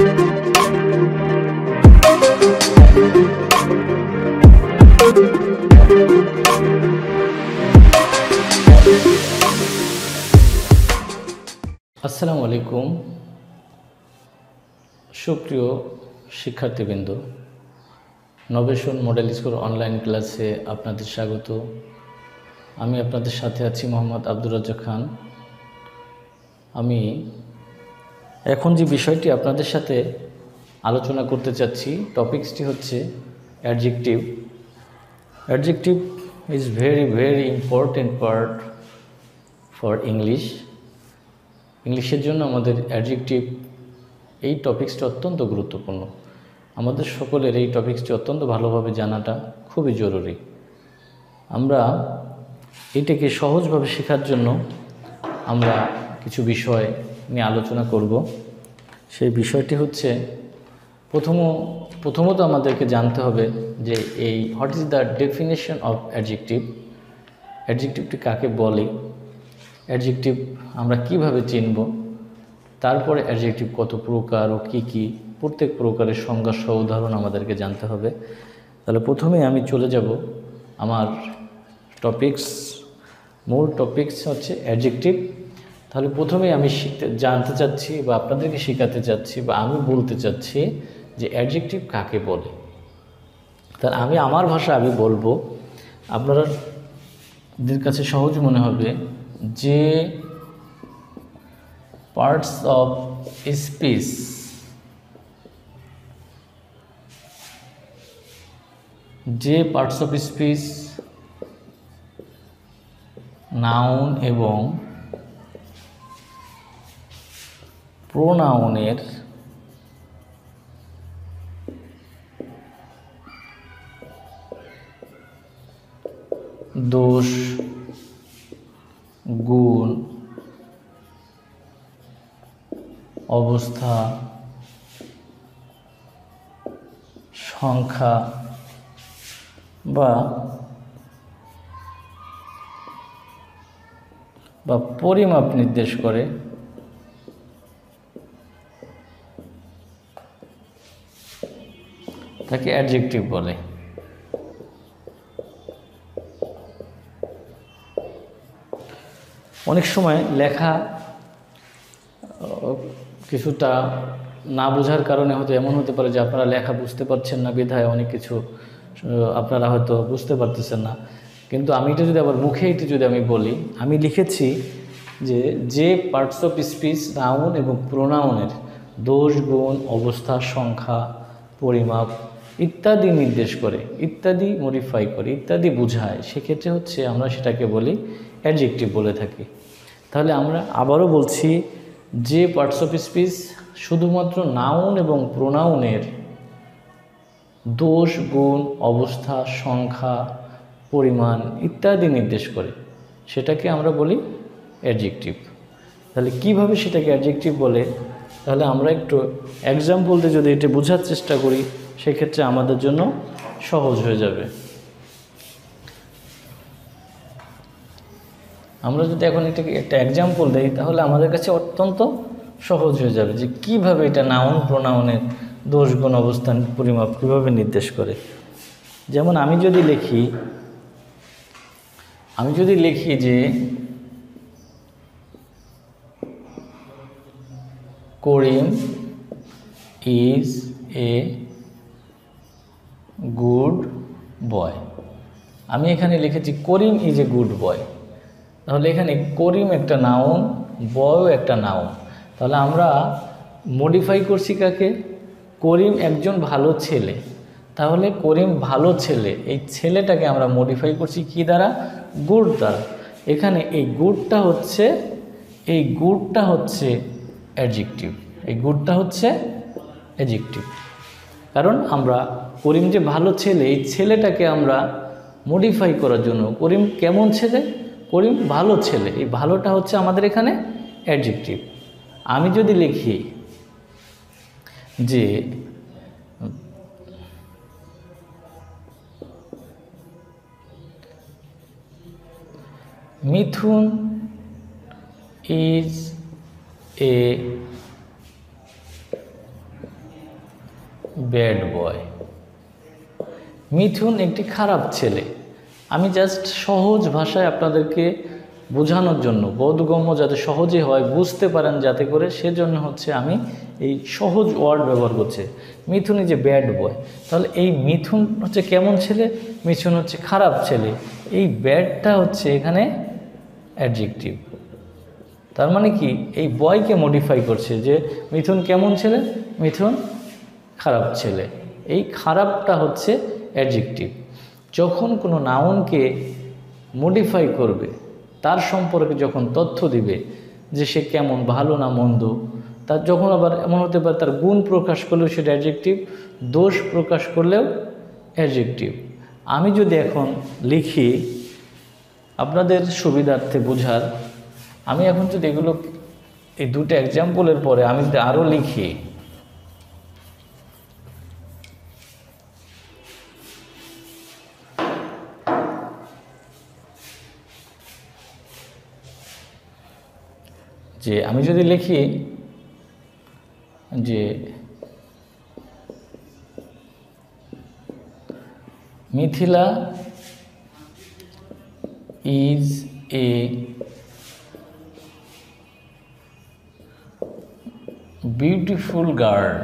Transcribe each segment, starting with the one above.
আসসালামু আলাইকুম। সুপ্রিয় শিক্ষার্থীবৃন্দ নবেশন মডেল স্কুল অনলাইন ক্লাসে আপনাদের স্বাগত। আমি আপনাদের সাথে আছি মোহাম্মদ আব্দুর রাজ্জাক খান। আমি এখন যে বিষয়টি আপনাদের সাথে আলোচনা করতে চাচ্ছি টপিকসটি হচ্ছে adjective adjective is very very important part for English ইংলিশের জন্য আমাদের অ্যাডজেক্টিভ এই টপিক্সটি অত্যন্ত গুরুত্বপূর্ণ। আমাদের সকলের এই টপিক্সটি অত্যন্ত ভালোভাবে জানাটা খুবই জরুরি। আমরা এটাকে সহজভাবে শেখার জন্য আমরা কিছু বিষয় নিয়ে আলোচনা করব। সেই বিষয়টি হচ্ছে, প্রথম, প্রথমত আমাদেরকে জানতে হবে যে এই what is the definition of adjective অ্যাডজেক্টিভটি কাকে বলে? অ্যাডজেক্টিভ আমরা কীভাবে চিনব? তারপরে অ্যাডজেক্টিভ কত প্রকার ও কী কী? প্রত্যেক প্রকারের সংজ্ঞা সহ উদাহরণ আমাদেরকে জানতে হবে। তাহলে প্রথমে আমি চলে যাব আমার টপিকস মূল টপিক্স হচ্ছে অ্যাডজেক্টিভ তাহলে প্রথমেই আমি শিখতে, জানতে চাচ্ছি বা আপনাদেরকে শেখাতে চাচ্ছি বা আমি বলতে চাচ্ছি যে অ্যাডজেক্টিভ কাকে বলে? তাহলে আমি, আমার ভাষা আমি বলব আপনাদের কাছে সহজ মনে হবে যে পার্টস অফ স্পিচ যে পার্টস অফ স্পিচ নাউন এবং প্রোনাউনের দোষ গুণ অবস্থা সংখ্যা বা বা পরিমাপ নির্দেশ করে তাকে অ্যাডজেক্টিভ বলে। অনেক সময় লেখা কিছুটা না বোঝার কারণে হয়তো এমন হতে পারে যে আপনারা লেখা বুঝতে পারছেন না, বিধায় অনেক কিছু আপনারা হয়তো বুঝতে পারতেছেন না। কিন্তু আমি এটা যদি আবার মুখে এটা যদি আমি বলি, আমি লিখেছি যে যে পার্টস অফ স্পিচ নাউন এবং প্রোনাউনের দোষ, গুণ, অবস্থা, সংখ্যা, পরিমাপ ইত্যাদি নির্দেশ করে, ইত্যাদি মডিফাই করে, ইত্যাদি বোঝায়, সেক্ষেত্রে হচ্ছে আমরা সেটাকে বলি অ্যাডজেক্টিভ বলে থাকি। তাহলে আমরা আবারও বলছি যে পার্টস অফ স্পিচ শুধুমাত্র নাউন এবং প্রোনাউনের দোষ, গুণ, অবস্থা, সংখ্যা, পরিমাণ ইত্যাদি নির্দেশ করে, সেটাকে আমরা বলি অ্যাডজেক্টিভ তাহলে কীভাবে সেটাকে অ্যাডজেক্টিভ বলে? তাহলে আমরা একটু এক্সাম্পল দিয়ে যদি এটা বোঝার চেষ্টা করি সেক্ষেত্রে আমাদের জন্য সহজ হয়ে যাবে। আমরা যদি এখন এটাকে একটা এক্সাম্পল দিই, তাহলে আমাদের কাছে অত্যন্ত সহজ হয়ে যাবে যে কীভাবে এটা নাউন প্রোনাউনের দোষগুণ অবস্থান পরিমাপ কীভাবে নির্দেশ করে। যেমন আমি যদি লিখি, আমি যদি লিখি যে করিম ইজ এ গুড বয়। আমি এখানে লিখেছি করিম ইজ এ গুড বয়। তাহলে এখানে করিম একটা নাউন, বয়ও একটা নাউন। তাহলে আমরা মডিফাই করছি কাকে? করিম একজন ভালো ছেলে। তাহলে করিম ভালো ছেলে, এই ছেলেটাকে আমরা মডিফাই করছি কি দ্বারা? গুড দ্বারা। এখানে এই গুডটা হচ্ছে, এই গুডটা হচ্ছে অ্যাডজেক্টিভ এই গুডটা হচ্ছে অ্যাডজেক্টিভ কারণ আমরা করিম যে ভালো ছেলে, এই ছেলেটাকে আমরা মডিফাই করার জন্য করিম কেমন ছেলে? করিম ভালো ছেলে। এই ভালোটা হচ্ছে আমাদের এখানে অ্যাডজেক্টিভ আমি যদি লিখি যে, মিথুন is a bad boy Mithun একটি খারাপ ছেলে। আমি জাস্ট সহজ ভাষায় আপনাদেরকে বোঝানোর জন্য, বোধগম্য যাতে সহজে হয়, বুঝতে পারেন যাতে করে সেজন্য হচ্ছে আমি এই সহজ ওয়ার্ড ব্যবহার করছি। মিথুন যে ব্যাড বয় তাহলে এই মিথুন হচ্ছে কেমন ছেলে? মিথুন হচ্ছে খারাপ ছেলে। এই ব্যাডটা হচ্ছে এখানে অ্যাডজেক্টিভ তার মানে কি? এই বয়কে মডিফাই করছে যে মিথুন কেমন ছেলে? মিথুন খারাপ ছেলে। এই খারাপটা হচ্ছে অ্যাডজেক্টিভ যখন কোনো নাউনকে মডিফাই করবে, তার সম্পর্কে যখন তথ্য দিবে যে সে কেমন, ভালো না মন্দ তার যখন আবার এমন হতে পারে তার গুণ প্রকাশ করলেও সেটা অ্যাডজেক্টিভ দোষ প্রকাশ করলেও অ্যাডজেক্টিভ আমি যদি এখন লিখি, আপনাদের সুবিধার্থে বোঝার, আমি এখন যদি এগুলো, এই দুটো এক্সাম্পলের পরে আমি যদি আরও লিখি যে আমি যদি লিখি যে Mithila is a beautiful girl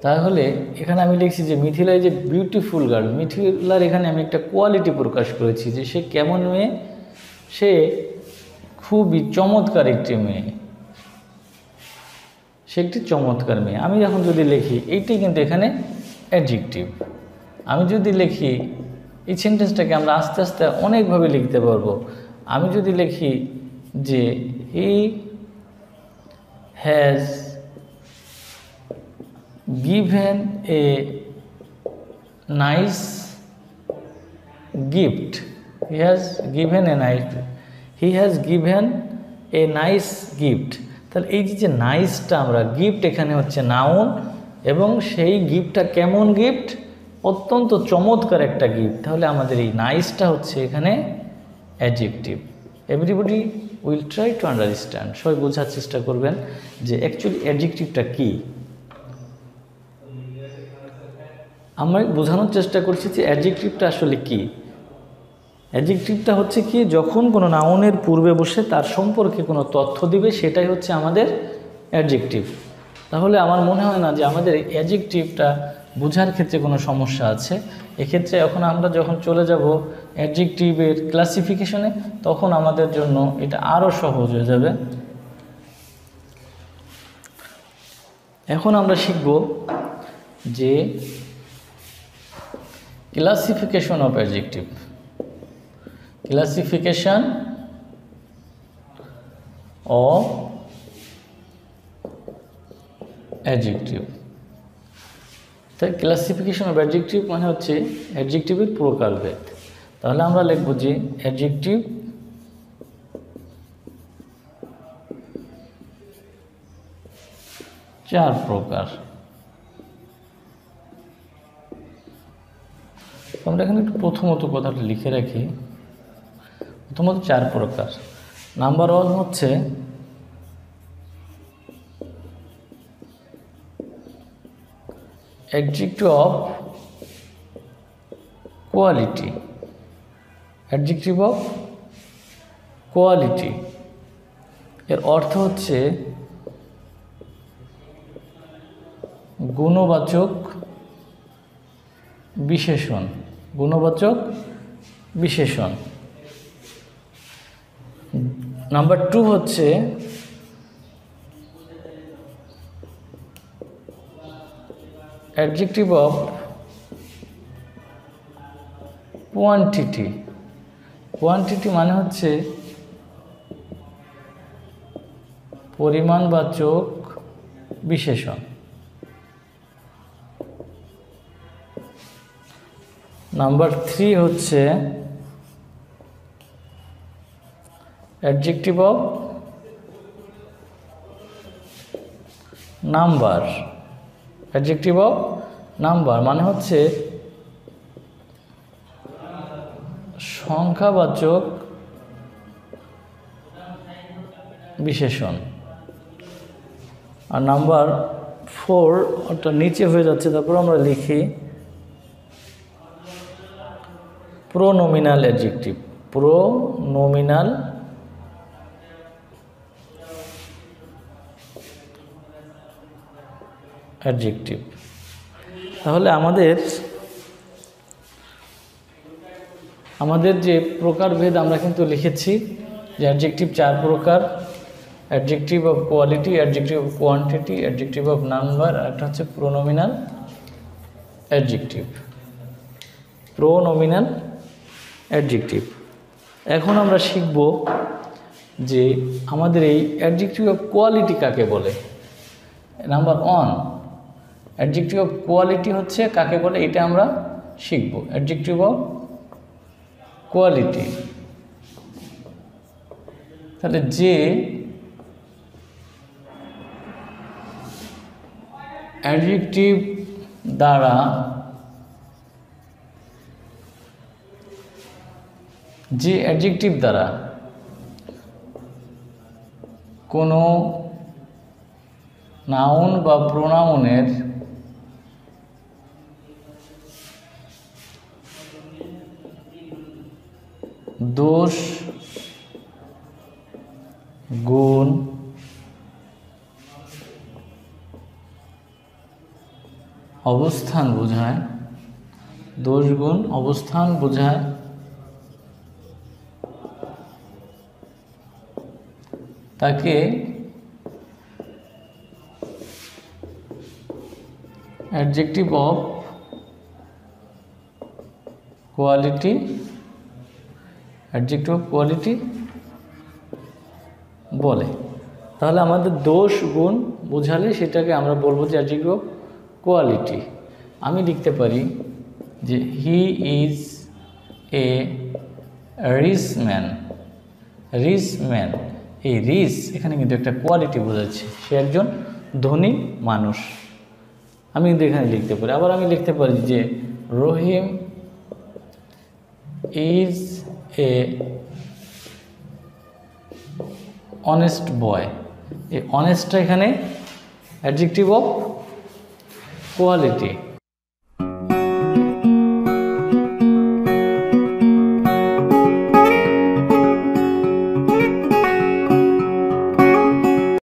তাহলে এখানে আমি লিখছি যে মিথিলা যে বিউটিফুল গার্ল মিথিলার এখানে আমি একটা কোয়ালিটি প্রকাশ করেছি যে সে কেমন মেয়ে? সে খুবই চমৎকার একটি মেয়ে। সে একটি চমৎকার মেয়ে। আমি এখন যদি লিখি এইটাই কিন্তু এখানে অ্যাডজেক্টিভ আমি যদি লিখি, এই সেন্টেন্সটাকে আমরা আস্তে আস্তে অনেকভাবে লিখতে পারব। আমি যদি লিখি যে he has given a nice gift he has given a nice he has given a nice gift তাহলে এই যে নাইসটা আমরা গিফট এখানে হচ্ছে নাউন এবং সেই গিফটটা কেমন গিফট অত্যন্ত চমৎকার একটা গিফট তাহলে আমাদের এই নাইসটা হচ্ছে এখানে adjective everybody will try to understand সবাই বোঝার চেষ্টা করবেন যে অ্যাকচুয়ালি অ্যাডজেক্টিভটা কী? আমরা বোঝানোর চেষ্টা করছি যে অ্যাডজেক্টিভটা আসলে কি? অ্যাডজেক্টিভটা হচ্ছে কি, যখন কোনো নাউনের পূর্বে বসে তার সম্পর্কে কোনো তথ্য দিবে, সেটাই হচ্ছে আমাদের অ্যাডজেক্টিভ তাহলে আমার মনে হয় না যে আমাদের অ্যাডজেক্টিভটা বোঝার ক্ষেত্রে কোনো সমস্যা আছে। এক্ষেত্রে এখন আমরা যখন চলে যাব অ্যাডজেক্টিভের ক্লাসিফিকেশনে তখন আমাদের জন্য এটা আরও সহজ হয়ে যাবে। এখন আমরা শিখব যে classification of adjective classification of adjective. তাই ক্লাসিফিকেশন অফ অ্যাডজেক্টিভ মানে হচ্ছে অ্যাডজেক্টিভের প্রকারভেদ। তাহলে আমরা লিখব যে অ্যাডজেক্টিভ চার প্রকার। আমরা এখানে একটু প্রথমত কথাটা লিখে রাখি। প্রথমত চার প্রকার। নাম্বার ওয়ান হচ্ছে adjective of quality. Adjective of quality. এর অর্থ হচ্ছে গুণবাচক বিশেষণ। গুণবাচক বিশেষণ। নাম্বার টু হচ্ছে অ্যাডজেক্টিভ অফ কোয়ান্টিটি কোয়ান্টিটি মানে হচ্ছে পরিমাণবাচক বিশেষণ। নাম্বার থ্রি হচ্ছে adjective of number adjective of number মানে হচ্ছে সংখ্যাবাচক বিশেষণ। আর নাম্বার ফোর ওটা নিচে হয়ে যাচ্ছে, তারপর আমরা লিখি প্রোনোমিনাল অ্যাডজেক্টিভ প্রোনোমিনাল অ্যাডজেক্টিভ তাহলে আমাদের আমাদের যে প্রকারভেদ আমরা কিন্তু লিখেছি, যে অ্যাডজেক্টিভ চার প্রকার adjective of quality adjective of quantity adjective of number আর একটা হচ্ছে প্রোনোমিনাল অ্যাডজেক্টিভ প্রোনোমিনাল অ্যাডজেক্টিভ এখন আমরা শিখব যে আমাদের এই অ্যাডজেক্টিভ অফ কোয়ালিটি কাকে বলে? Number one adjective of quality হচ্ছে কাকে বলে? এটা আমরা শিখব। অ্যাডজেক্টিভ অফ কোয়ালিটি তাহলে যে অ্যাডজেক্টিভ দ্বারা যে অ্যাডজেক্টিভ দ্বারা কোনো নাউন বা প্রোনাউনের দোষ গুণ অবস্থান বোঝায় দোষ গুণ অবস্থান বোঝায়। তাকে adjective of quality adjective quality বলে। তাহলে আমাদের দোষ গুণ বোঝালে সেটাকে আমরা বলব যে অ্যাডজেক্টিভ কোয়ালিটি আমি লিখতে পারি যে he is a rich man rich man এই রিস এখানে কিন্তু একটা কোয়ালিটি বোঝাচ্ছে। সে একজন ধনী মানুষ। আমি কিন্তু এখানে লিখতে পারি। আবার আমি লিখতে পারি যে রহিম ইজ এ অনেস্ট বয় এই অনেস্টটা এখানে অ্যাডজেক্টিভ অফ কোয়ালিটি